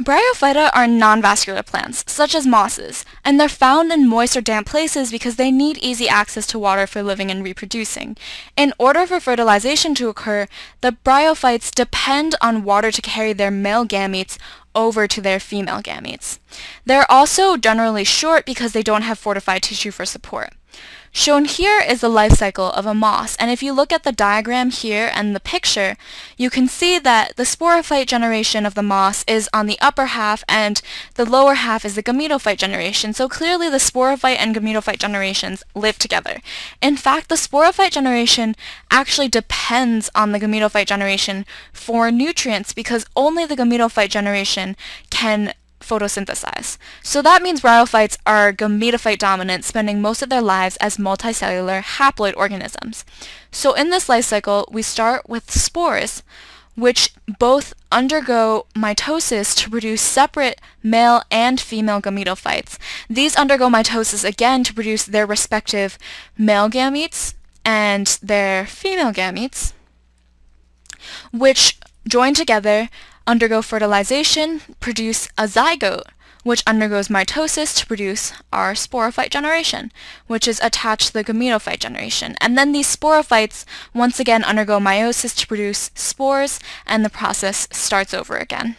Bryophyta are non-vascular plants, such as mosses, and they're found in moist or damp places because they need easy access to water for living and reproducing. In order for fertilization to occur, the bryophytes depend on water to carry their male gametes over to their female gametes. They're also generally short because they don't have fortified tissue for support. Shown here is the life cycle of a moss, and if you look at the diagram here and the picture, you can see that the sporophyte generation of the moss is on the upper half and the lower half is the gametophyte generation, so clearly the sporophyte and gametophyte generations live together. In fact, the sporophyte generation actually depends on the gametophyte generation for nutrients because only the gametophyte generation can photosynthesize. So that means bryophytes are gametophyte dominant, spending most of their lives as multicellular haploid organisms. So in this life cycle, we start with spores, which both undergo mitosis to produce separate male and female gametophytes. These undergo mitosis again to produce their respective male gametes and their female gametes, which join together undergo fertilization, produce a zygote, which undergoes mitosis to produce our sporophyte generation, which is attached to the gametophyte generation. And then these sporophytes once again undergo meiosis to produce spores, and the process starts over again.